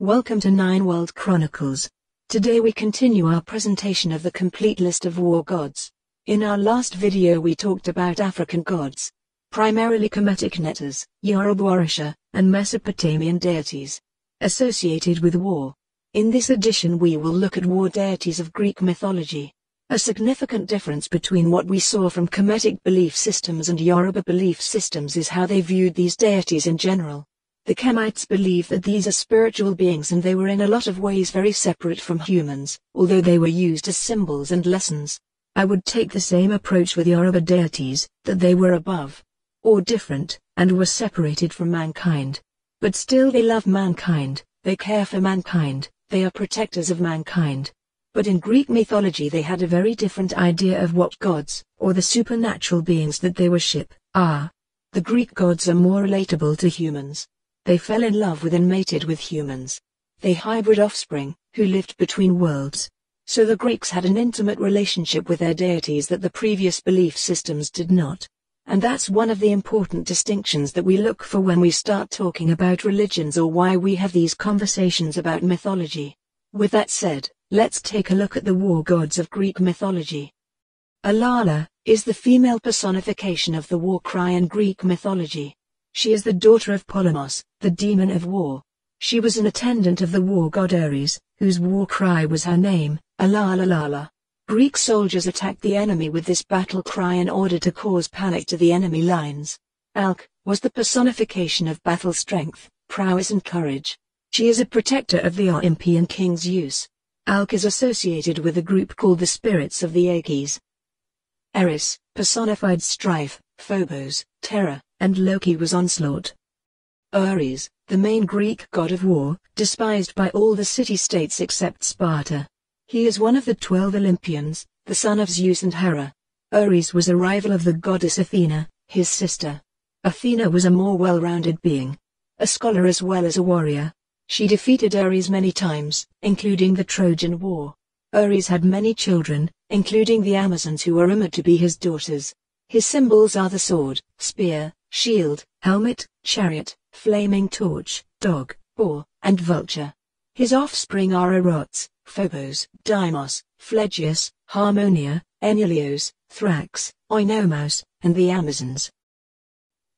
Welcome to Nine World Chronicles. Today we continue our presentation of the complete list of war gods. In our last video we talked about African gods, primarily Kemetic Neters, Yoruba and Mesopotamian deities associated with war. In this edition we will look at war deities of Greek mythology. A significant difference between what we saw from Kemetic belief systems and Yoruba belief systems is how they viewed these deities in general. The Kemites believe that these are spiritual beings and they were in a lot of ways very separate from humans, although they were used as symbols and lessons. I would take the same approach with Yoruba deities, that they were above, or different, and were separated from mankind. But still they love mankind, they care for mankind, they are protectors of mankind. But in Greek mythology they had a very different idea of what gods, or the supernatural beings that they worship, are. The Greek gods are more relatable to humans. They fell in love with and mated with humans. They hybrid offspring, who lived between worlds, so the Greeks had an intimate relationship with their deities that the previous belief systems did not. And that's one of the important distinctions that we look for when we start talking about religions or why we have these conversations about mythology. With that said, let's take a look at the war gods of Greek mythology. Alala is the female personification of the war cry in Greek mythology. She is the daughter of Polemos, the demon of war. She was an attendant of the war god Ares, whose war cry was her name, Alalalala. Greek soldiers attacked the enemy with this battle cry in order to cause panic to the enemy lines. Alk was the personification of battle strength, prowess and courage. She is a protector of the Olympian king Zeus. Alk is associated with a group called the spirits of the Aeages. Eris personified strife, Phobos, terror, and Ioke was onslaught. Ares, the main Greek god of war, despised by all the city-states except Sparta. He is one of the twelve Olympians, the son of Zeus and Hera. Ares was a rival of the goddess Athena, his sister. Athena was a more well-rounded being. A scholar as well as a warrior. She defeated Ares many times, including the Trojan War. Ares had many children, including the Amazons who were rumored to be his daughters. His symbols are the sword, spear, shield, helmet, chariot, flaming torch, dog, boar, and vulture. His offspring are Erots, Phobos, Deimos, Phlegyas, Harmonia, Enyalios, Thrax, Oinomos, and the Amazons.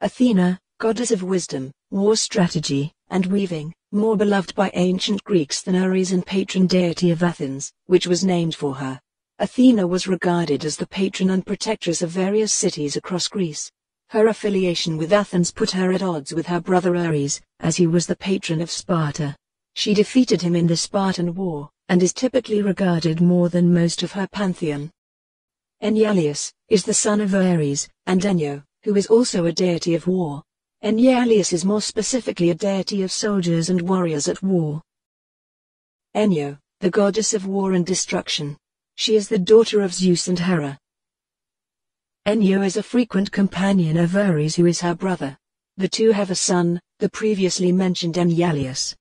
Athena, goddess of wisdom, war strategy, and weaving, more beloved by ancient Greeks than Ares and patron deity of Athens, which was named for her. Athena was regarded as the patron and protectress of various cities across Greece. Her affiliation with Athens put her at odds with her brother Ares, as he was the patron of Sparta. She defeated him in the Spartan War, and is typically regarded more than most of her pantheon. Enyalius is the son of Ares and Enyo, who is also a deity of war. Enyalius is more specifically a deity of soldiers and warriors at war. Enyo, the goddess of war and destruction. She is the daughter of Zeus and Hera. Enyo is a frequent companion of Ares who is her brother. The two have a son, the previously mentioned Enyalius.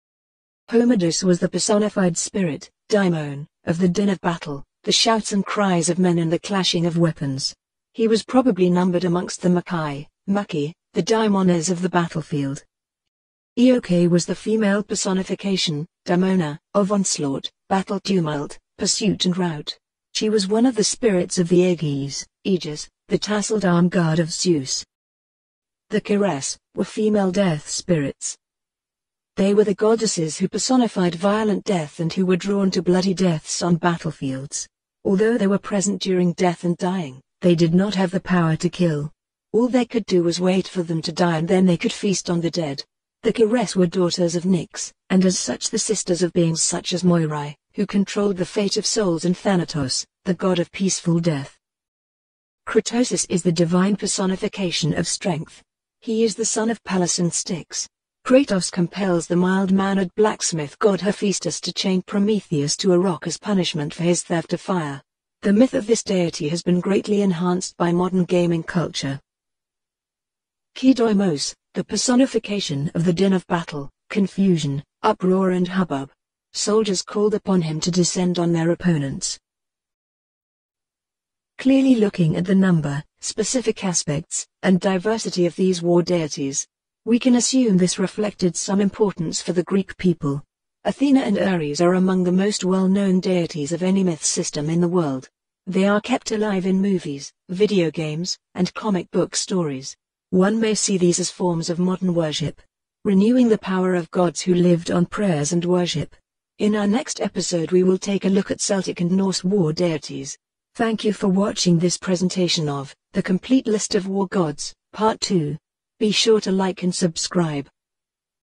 Homados was the personified spirit, daimon, of the din of battle, the shouts and cries of men and the clashing of weapons. He was probably numbered amongst the Makhai, Maki, the daimones of the battlefield. Ioke was the female personification, daimona, of onslaught, battle tumult, pursuit and rout. She was one of the spirits of the Aeages, Aegis, the tasseled arm guard of Zeus. The Keres were female death spirits, they were the goddesses who personified violent death and who were drawn to bloody deaths on battlefields. Although they were present during death and dying, they did not have the power to kill. All they could do was wait for them to die and then they could feast on the dead. The Keres were daughters of Nyx, and as such the sisters of beings such as Moirai, who controlled the fate of souls and Thanatos, the god of peaceful death. Kritosis is the divine personification of strength. He is the son of Pallas and Styx, Kratos compels the mild-mannered blacksmith god Hephaestus to chain Prometheus to a rock as punishment for his theft of fire. The myth of this deity has been greatly enhanced by modern gaming culture. Kydoimos, the personification of the din of battle, confusion, uproar and hubbub. Soldiers called upon him to descend on their opponents. Clearly looking at the number, specific aspects, and diversity of these war deities, we can assume this reflected some importance for the Greek people. Athena and Ares are among the most well-known deities of any myth system in the world. They are kept alive in movies, video games, and comic book stories. One may see these as forms of modern worship, renewing the power of gods who lived on prayers and worship. In our next episode we will take a look at Celtic and Norse war deities. Thank you for watching this presentation of The Complete List of War Gods, Part 2. Be sure to like and subscribe.